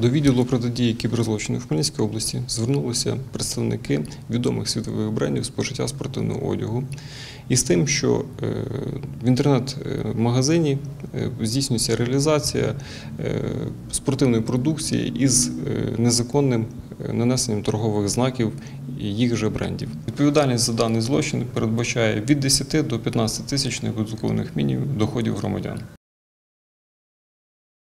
До відділу протидії кіберзлочину в Хмельницькій області звернулися представники відомих світових брендів спожиття спортивного одягу із тим, що е, в інтернет-магазині е, здійснюється реалізація е, спортивної продукції із незаконним нанесенням торгових знаків їх же брендів. Відповідальність за даний злочин передбачає від 10 до 15 тисяч неподаткових мінімумів доходів громадян.